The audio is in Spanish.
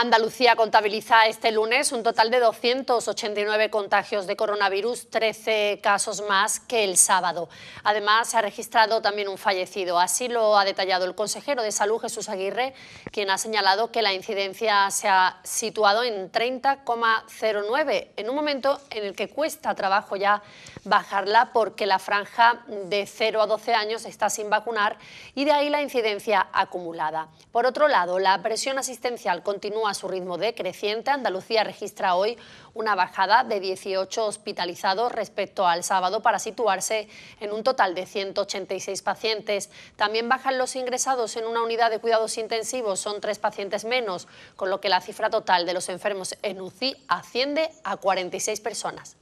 Andalucía contabiliza este lunes un total de 289 contagios de coronavirus, 13 casos más que el sábado. Además, se ha registrado también un fallecido. Así lo ha detallado el consejero de Salud, Jesús Aguirre, quien ha señalado que la incidencia se ha situado en 30,09, en un momento en el que cuesta trabajo ya bajarla porque la franja de 0 a 12 años está sin vacunar y de ahí la incidencia acumulada. Por otro lado, la presión asistencial continúa a su ritmo decreciente. Andalucía registra hoy una bajada de 18 hospitalizados respecto al sábado para situarse en un total de 186 pacientes. También bajan los ingresados en una unidad de cuidados intensivos, son tres pacientes menos, con lo que la cifra total de los enfermos en UCI asciende a 46 personas.